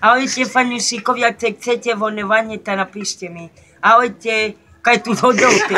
Ahojte fanúšikovia, ak chcete voňovanie, tak napíšte mi. Ahojte, kaj tu hodil, ty